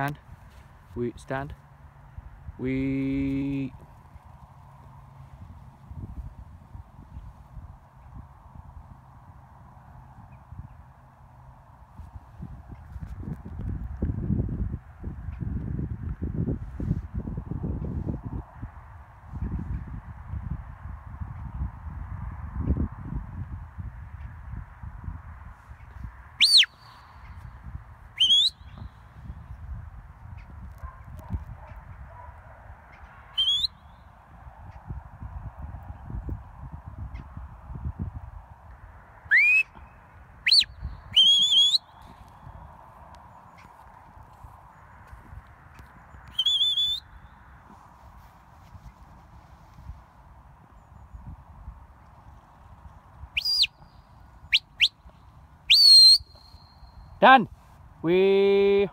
stand, we stand, we Done. We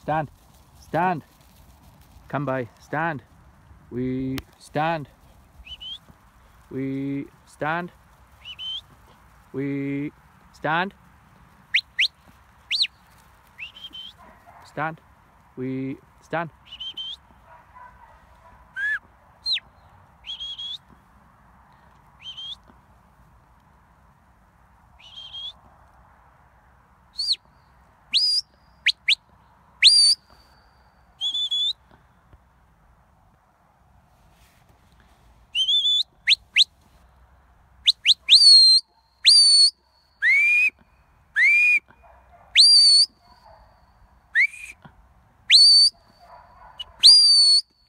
stand. Stand. Come by. Stand. We stand. We stand. We stand. Stand. We stand.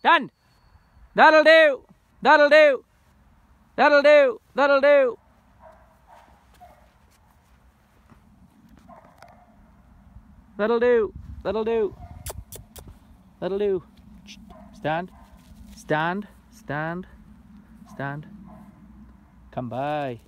Done. That'll do. That'll do. That'll do. That'll do. That'll do. That'll do. That'll do. Stand. Stand. Stand. Stand. Come by.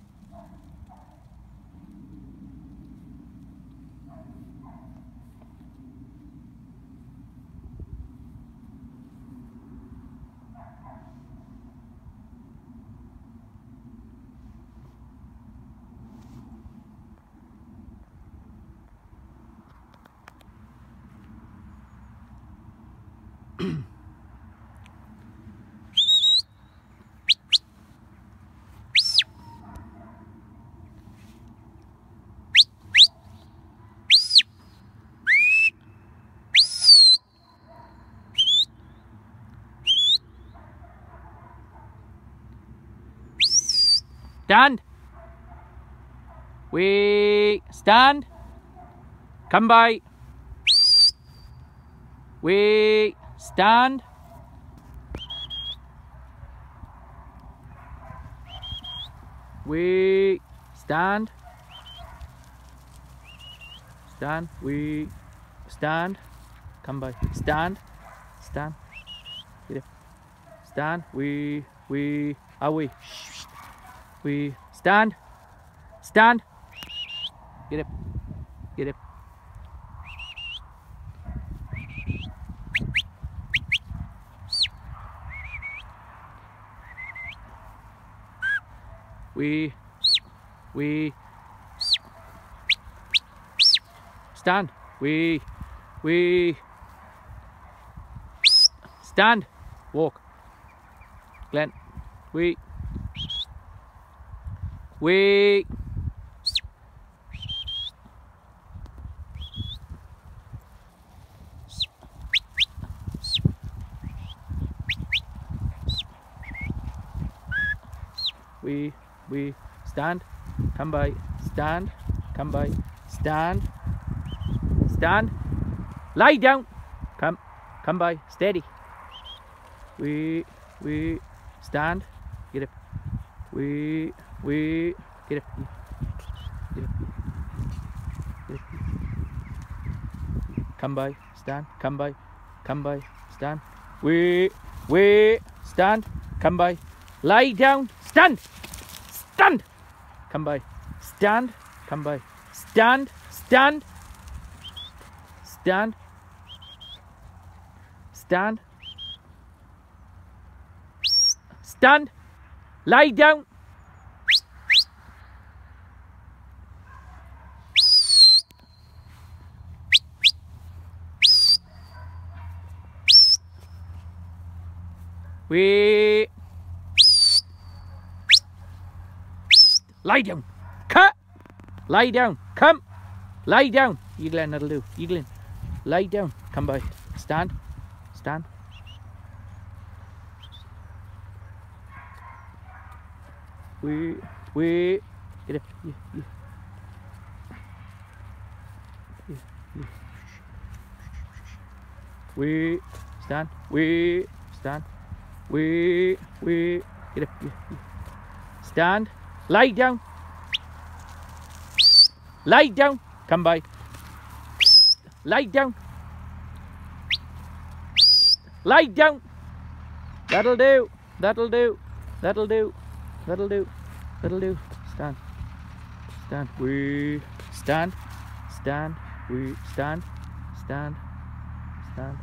Stand. We stand. Come by. We stand. We stand. Stand. We stand. Come by. Stand. Stand. Stand. We we are we. We stand. Stand. Get it. Get it. We we stand. We we stand. Walk. Glen. We we we we stand come by stand come by stand stand lie down come come by steady. We we stand get up we we get up come by stand come by come by stand. We we stand come by. Lie down stand stand. Come by stand come by. Stand stand stand. Stand. Stand Lie down. Wait. Lie down. Cut. Lie down. Come. Lie down. Eaglin, that'll do. Eaglin. Lie down. Come by. Stand. Stand. Wait. Wait. Get up. Yeah, yeah. Yeah, yeah. Wait. Stand. we Stand. Wait. Wait. Get up. Yeah, yeah. Stand. Lie down. Lie down. Come by. Lie down. Lie down. That'll do. That'll do. That'll do. That'll do. That'll do. Stand. Stand. We stand. Stand. We stand. Stand. Stand.